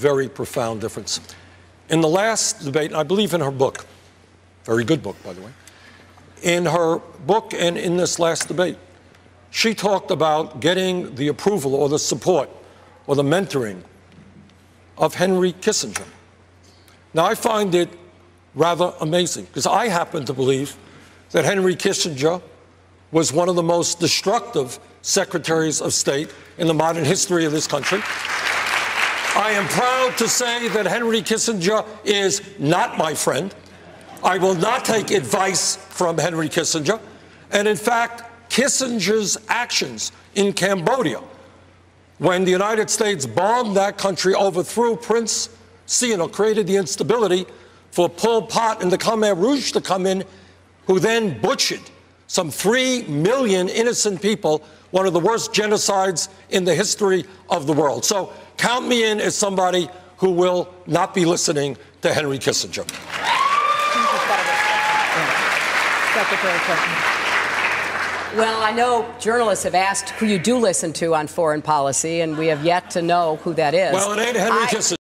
very profound difference. In the last debate, I believe in her book, very good book, by the way, in her book and in this last debate, she talked about getting the approval or the support or the mentoring of Henry Kissinger. Now, I find it rather amazing because I happen to believe that Henry Kissinger was one of the most destructive secretaries of state in the modern history of this country. I am proud to say that Henry Kissinger is not my friend. I will not take advice from Henry Kissinger. And in fact, Kissinger's actions in Cambodia, when the United States bombed that country, overthrew Prince Sihanouk, created the instability for Pol Pot and the Khmer Rouge to come in, who then butchered some three million innocent people, one of the worst genocides in the history of the world. So count me in as somebody who will not be listening to Henry Kissinger. Well, I know journalists have asked who you do listen to on foreign policy, and we have yet to know who that is. Well, it ain't Henry I, Kissinger.